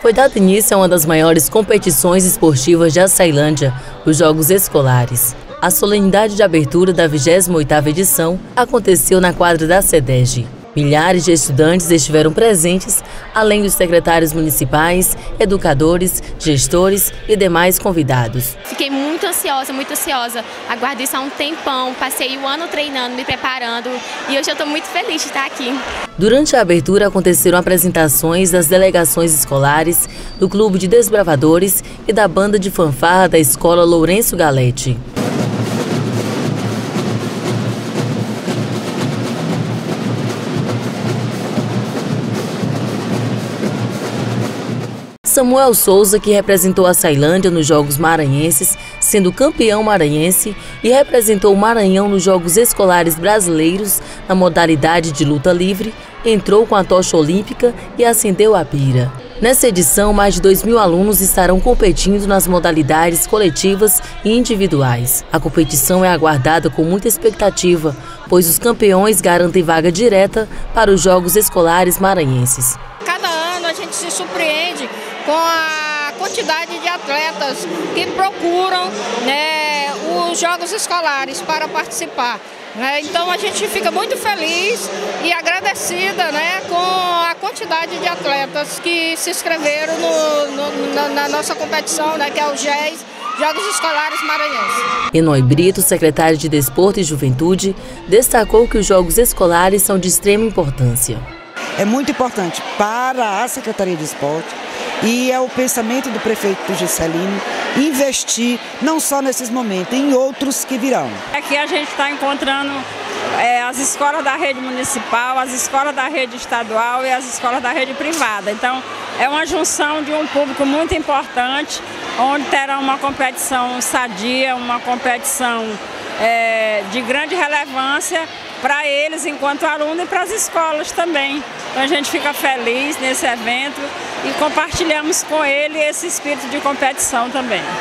Foi dado início a uma das maiores competições esportivas de Açailândia, os Jogos Escolares. A solenidade de abertura da 28ª edição aconteceu na quadra da SEDEG. Milhares de estudantes estiveram presentes, além dos secretários municipais, educadores, gestores e demais convidados. Fiquei muito ansiosa, muito ansiosa. Aguardei isso há um tempão, passei o ano treinando, me preparando e hoje eu estou muito feliz de estar aqui. Durante a abertura aconteceram apresentações das delegações escolares, do Clube de Desbravadores e da banda de fanfarra da Escola Lourenço Galete. Samuel Souza, que representou a Sailândia nos Jogos Maranhenses, sendo campeão maranhense, e representou o Maranhão nos Jogos Escolares Brasileiros na modalidade de luta livre, entrou com a tocha olímpica e acendeu a pira. Nessa edição, mais de 2 mil alunos estarão competindo nas modalidades coletivas e individuais. A competição é aguardada com muita expectativa, pois os campeões garantem vaga direta para os Jogos Escolares Maranhenses. A gente se surpreende com a quantidade de atletas que procuram né, os jogos escolares para participar. Né? Então a gente fica muito feliz e agradecida né, com a quantidade de atletas que se inscreveram no, no, na, na, nossa competição, né, que é o GES. Jogos Escolares Maranhenses. Enoi Brito, secretário de Desporto e Juventude, destacou que os Jogos Escolares são de extrema importância. É muito importante para a Secretaria de Esporte, e é o pensamento do prefeito Giselino investir não só nesses momentos, em outros que virão. Aqui a gente está encontrando é, as escolas da rede municipal, as escolas da rede estadual e as escolas da rede privada. Então é uma junção de um público muito importante, onde terá uma competição sadia, uma competição é, de grande relevância para eles enquanto aluno e para as escolas também. Então a gente fica feliz nesse evento e compartilhamos com ele esse espírito de competição também.